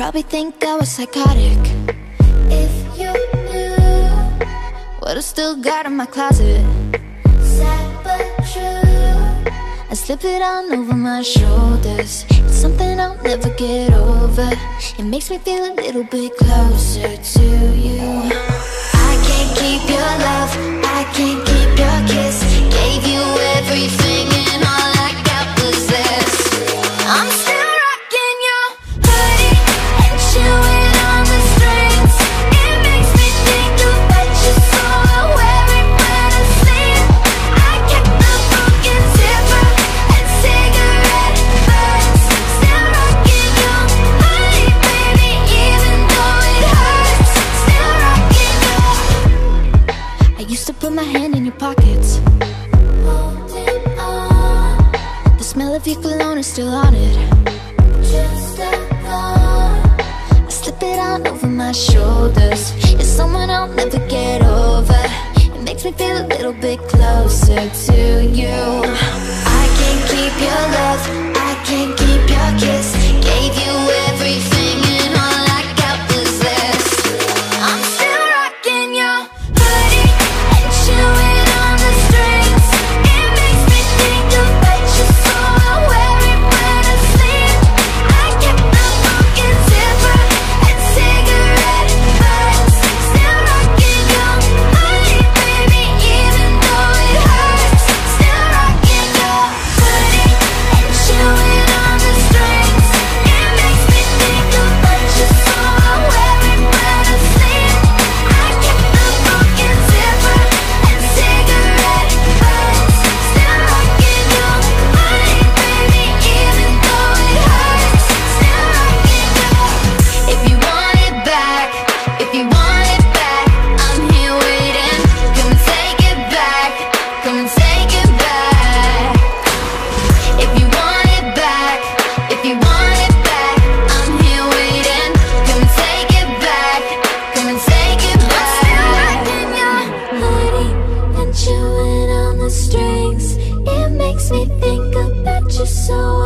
probably think I was psychotic. If you knew What I still got in my closet. Sad but true. I slip it on over my shoulders. It's something I'll never get over. It makes me feel a little bit closer to you. used to put my hand in your pockets. The smell of your cologne is still on it. I slip it on over my shoulders. It's someone I'll never get over. It makes me feel a little bit closer to strings It makes me think about you so.